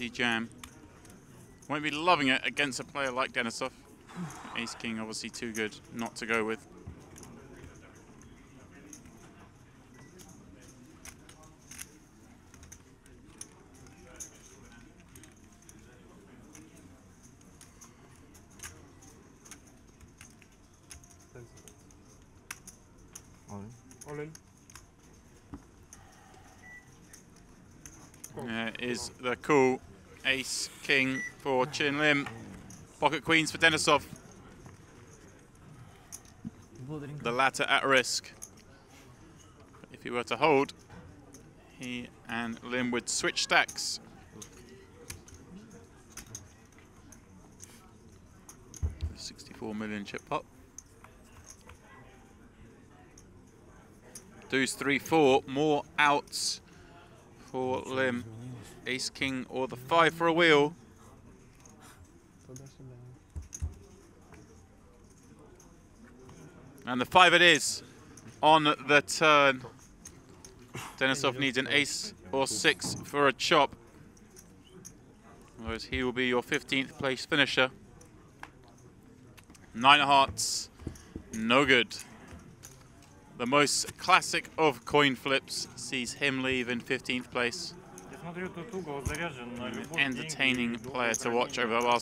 easy jam. Won't be loving it against a player like Denisov. Ace King obviously too good not to go with. All in. Is the cool Ace King for Chin Lim. Pocket Queens for Denisov. The latter at risk. If he were to hold, he and Lim would switch stacks. Sixty-four million chip pop. Deuce three four more outs for Lim. Ace King or the five for a wheel. And the five it is on the turn. Denisov needs an ace or six for a chop. Otherwise he will be your 15th place finisher. Nine of hearts, no good. The most classic of coin flips sees him leave in 15th place. Entertaining player to watch over the last